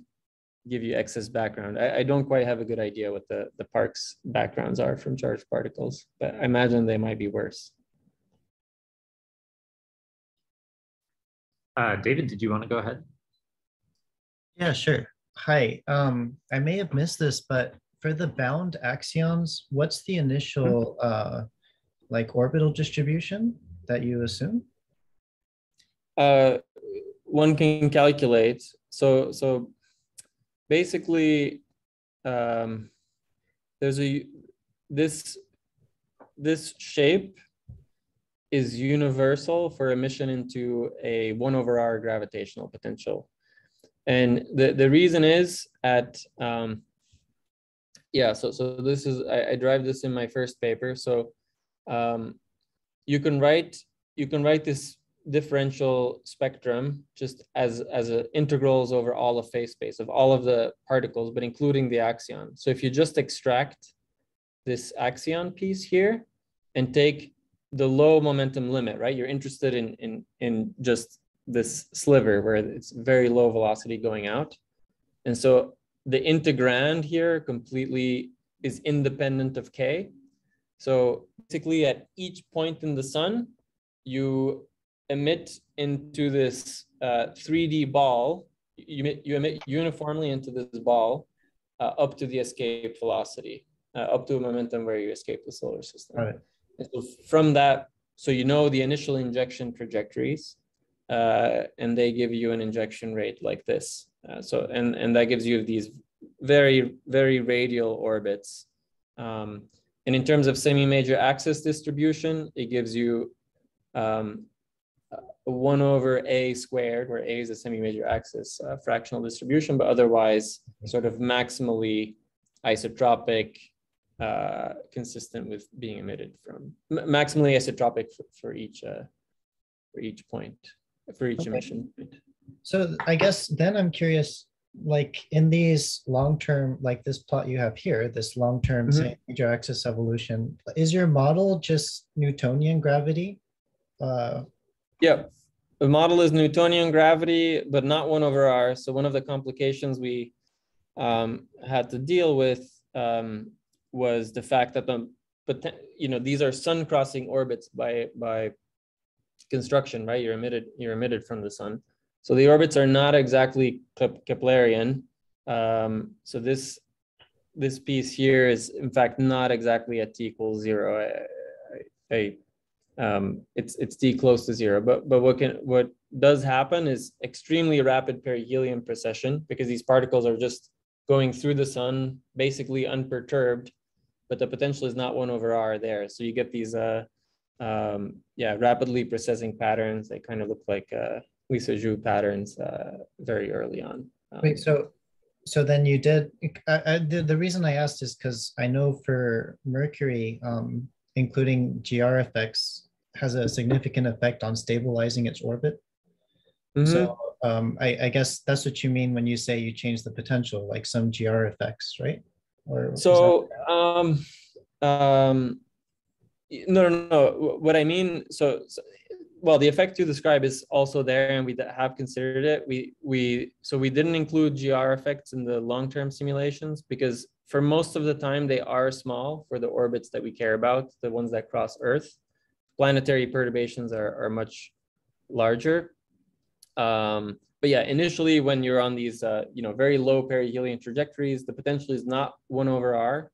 give you excess background. I, I, don't quite have a good idea what the, the Parker's backgrounds are from charged particles, but I imagine they might be worse. Uh, David, did you want to go ahead? Yeah, sure. Hi, um, I may have missed this, but for the bound axions, what's the initial uh, like orbital distribution that you assume? Uh, one can calculate. So, so basically, um, there's a this this shape is universal for emission into a one over r gravitational potential. And the, the reason is at, um, yeah, so, so this is, I, I drive this in my first paper. So um, you can write you can write this differential spectrum just as as a integrals over all of phase space of all of the particles, but including the axion. So if you just extract this axion piece here and take the low momentum limit, right? You're interested in in in just this sliver where it's very low velocity going out. And so the integrand here completely is independent of k. So basically at each point in the sun, you emit into this uh, 3D ball, you emit, you emit uniformly into this ball uh, up to the escape velocity, uh, up to a momentum where you escape the solar system. Right. And so from that, so you know the initial injection trajectories, uh, and they give you an injection rate like this. Uh, so and and that gives you these very very radial orbits. Um, and in terms of semi-major axis distribution, it gives you um, one over a squared, where a is a semi-major axis uh, fractional distribution, but otherwise sort of maximally isotropic, uh, consistent with being emitted from maximally isotropic for, for each uh, for each point for each okay. emission point. So I guess then I'm curious like in these long-term, like this plot you have here, this long-term mm-hmm. major axis evolution, is your model just Newtonian gravity? Uh, yeah, the model is Newtonian gravity, but not one over r. So one of the complications we um, had to deal with um, was the fact that the, you know, these are sun crossing orbits by by construction, right? You're emitted, you're emitted from the sun. So the orbits are not exactly Keplerian. Um, so this this piece here is in fact not exactly at t equals zero. I, I, um, it's it's t close to zero. But but what can what does happen is extremely rapid perihelion precession because these particles are just going through the sun basically unperturbed, but the potential is not one over r there. So you get these uh um, yeah rapidly precessing patterns. They kind of look like uh, Lissajous patterns uh, very early on. Um, Wait, so so then you did. I, I, the, the reason I asked is because I know for Mercury, um, including GR effects, has a significant effect on stabilizing its orbit. Mhm. So um, I, I guess that's what you mean when you say you change the potential, like some GR effects, right? Or is that- So, um, um, no, no, no. What I mean, so, so- well, the effect you describe is also there, and we have considered it. We we so we didn't include GR effects in the long-term simulations because for most of the time they are small for the orbits that we care about, the ones that cross Earth. Planetary perturbations are are much larger. Um, but yeah, initially when you're on these, uh, you know, very low perihelion trajectories, the potential is not one over r.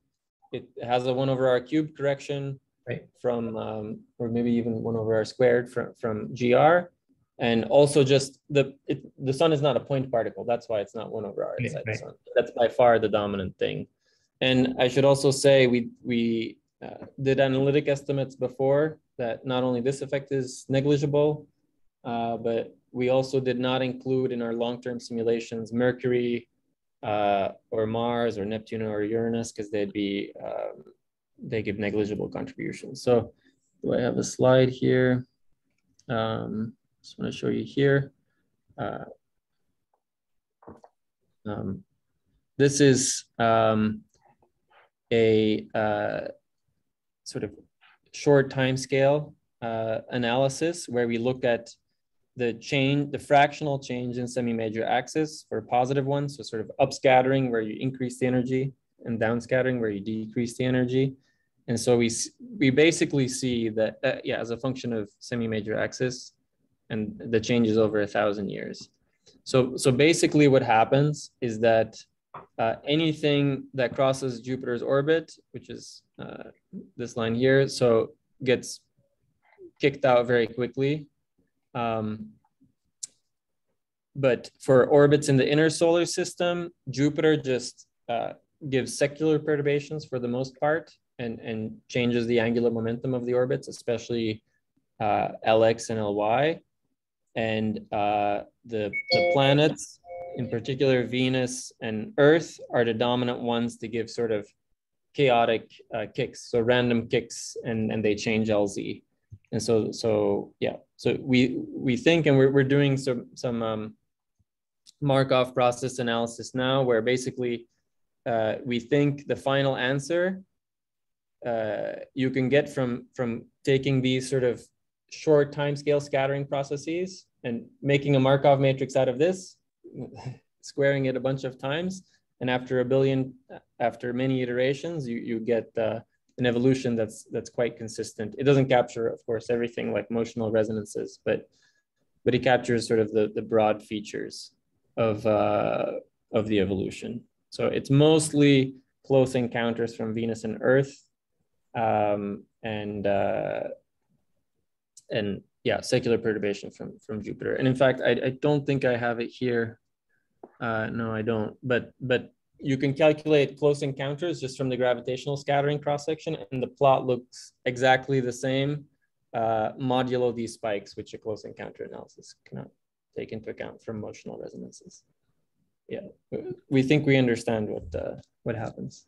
It has a one over r cubed correction Right. from, um, or maybe even one over r squared from from gr, and also just the it, the sun is not a point particle. That's why it's not one over r Right, inside the sun. That's by far the dominant thing. And I should also say we we uh, did analytic estimates before that not only this effect is negligible, uh, but we also did not include in our long-term simulations Mercury uh, or Mars or Neptune or Uranus because they'd be um, they give negligible contributions. So do I have a slide here? Um, just want to show you here. Uh, um, this is um, a uh, sort of short time scale uh, analysis where we look at the change, the fractional change in semi-major axis for positive ones. So sort of upscattering where you increase the energy and downscattering where you decrease the energy. And so we, we basically see that, uh, yeah, as a function of semi-major axis and the changes over a thousand years. So, so basically what happens is that uh, anything that crosses Jupiter's orbit, which is uh, this line here, so gets kicked out very quickly. Um, but for orbits in the inner solar system, Jupiter just uh, gives secular perturbations for the most part and, and changes the angular momentum of the orbits, especially uh, LX and LY. And uh, the, the planets, in particular Venus and Earth, are the dominant ones to give sort of chaotic uh, kicks, so random kicks, and, and they change LZ. And so, so yeah, so we we think, and we're, we're doing some some um, Markov process analysis now, where basically uh, we think the final answer uh, you can get from from taking these sort of short timescale scattering processes and making a Markov matrix out of this, squaring it a bunch of times, and after a billion, after many iterations, you you get uh, an evolution that's that's quite consistent. It doesn't capture, of course, everything like motional resonances, but but it captures sort of the the broad features of uh, of the evolution. So it's mostly close encounters from Venus and Earth, um, and uh, and yeah, secular perturbation from from Jupiter. And in fact, I, I don't think I have it here. Uh, no, I don't. But but you can calculate close encounters just from the gravitational scattering cross section, and the plot looks exactly the same uh, modulo these spikes, which a close encounter analysis cannot take into account from motional resonances. Yeah, we think we understand what uh, what happens.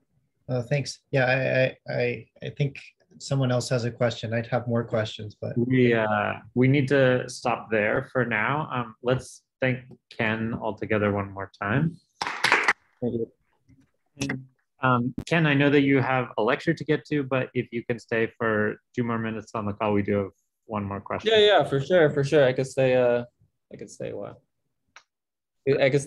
Oh, thanks. Yeah, I, I, I, I think someone else has a question. I'd have more questions, but We uh, we need to stop there for now. Um, let's thank Ken altogether one more time. Um, Ken, I know that you have a lecture to get to, but if you can stay for two more minutes on the call, we do have one more question. Yeah, yeah, for sure, for sure. I could stay. Uh, I could stay a while. I could